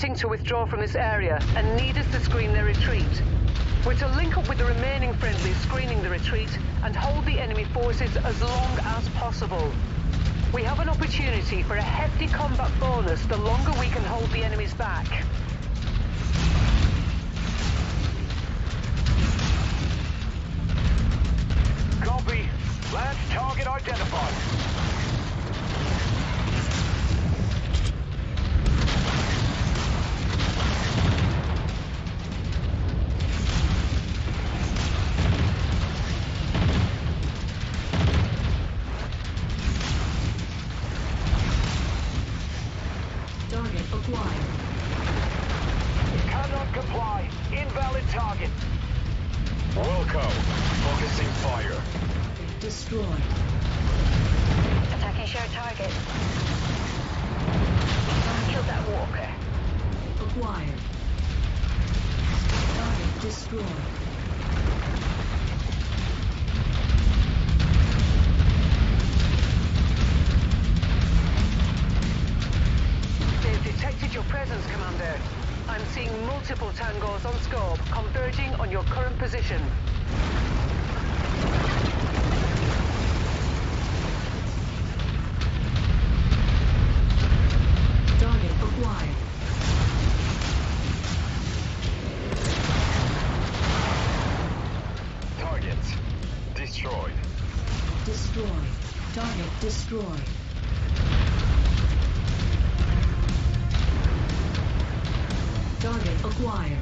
attempting to withdraw from this area and need us to screen their retreat. We're to link up with the remaining friendlies screening the retreat and hold the enemy forces as long as possible. We have an opportunity for a hefty combat bonus the longer we can hold the enemies back. Target. Cannot comply. Invalid target. Wilco, focusing fire. Destroyed. Attacking shared target. Kill detected your presence, Commander. I'm seeing multiple tangos on scope converging on your current position. Target acquired. Target destroyed. Destroyed. Target destroyed. Acquired.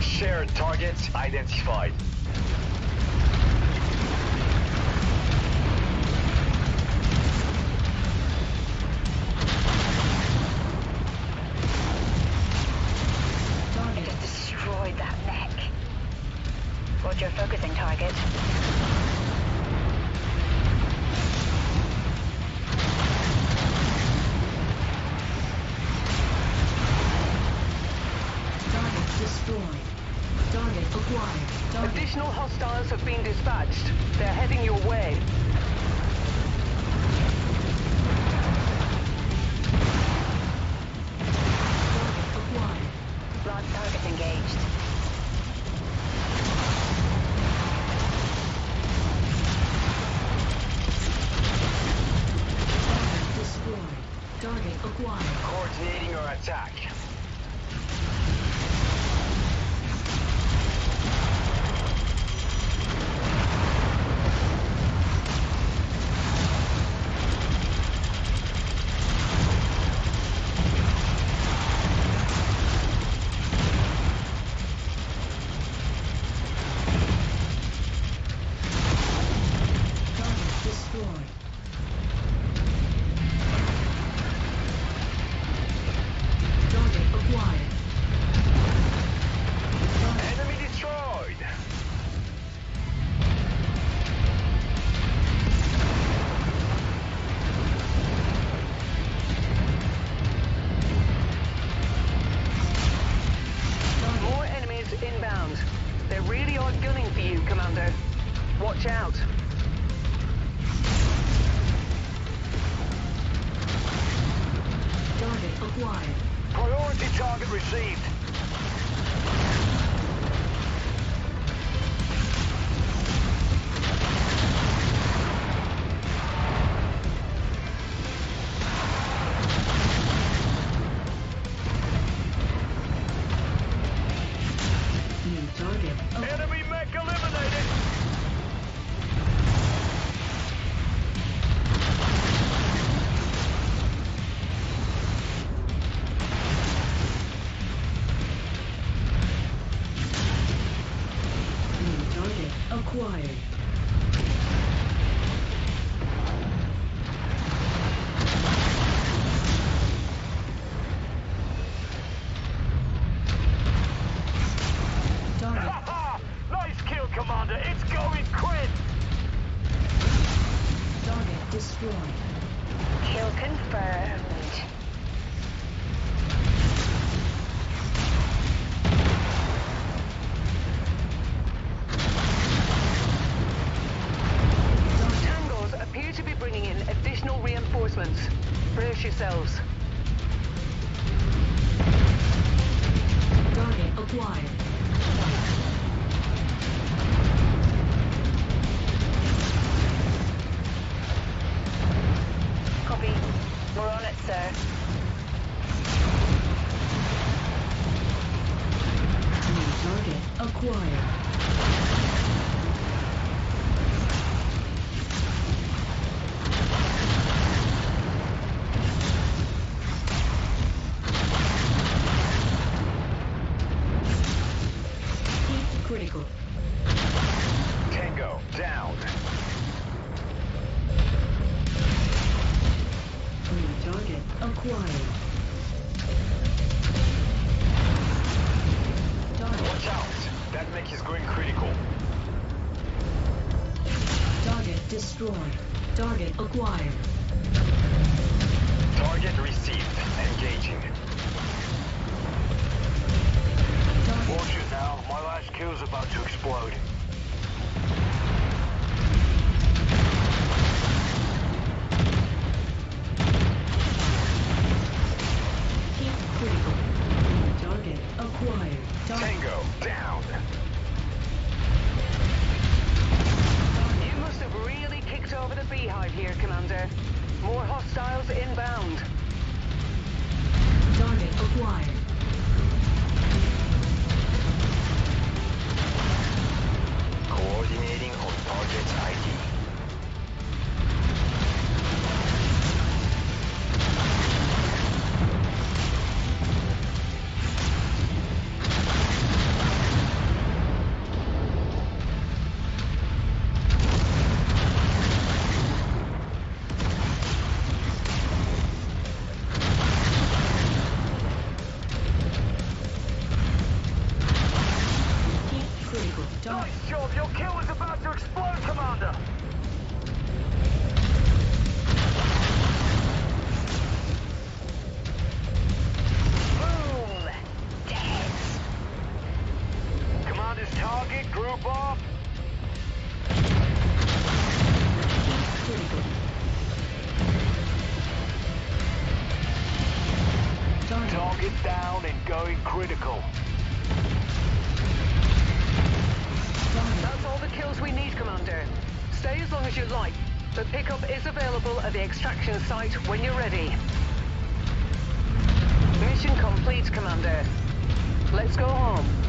Shared targets identified. Target Just destroyed that mech. Roger, focusing target. Target Additional hostiles have been dispatched. They're heading your way. target acquired. Target engaged. Target destroyed. Target acquired. Coordinating our attack. Acquired. Priority target received. Kill confirmed. Those tangos appear to be bringing in additional reinforcements. Brace yourselves. Target acquired. Copy. We're on it, sir. New target acquired. Watch out. That mech is going critical. target destroyed. Target acquired. Target received. Engaging. Target Watch it now. My last kill's about to explode. The here, Commander. More hostiles inbound. target acquired. Coordinating on target ID. As you like. The pickup is available at the extraction site when you're ready. Mission complete, Commander. Let's go home.